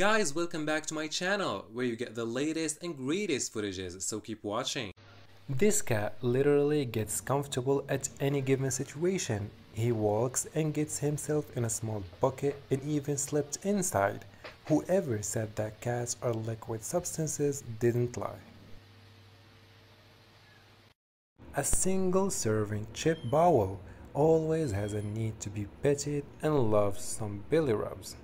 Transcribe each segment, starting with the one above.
Guys, welcome back to my channel where you get the latest and greatest footages, so keep watching. This cat literally gets comfortable at any given situation. He walks and gets himself in a small bucket and even slept inside. Whoever said that cats are liquid substances didn't lie. A single serving chip bowel always has a need to be petted and loves some belly rubs.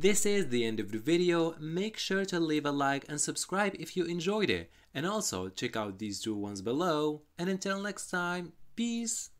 This is the end of the video. Make sure to leave a like and subscribe if you enjoyed it. And also check out these two ones below. And until next time, peace.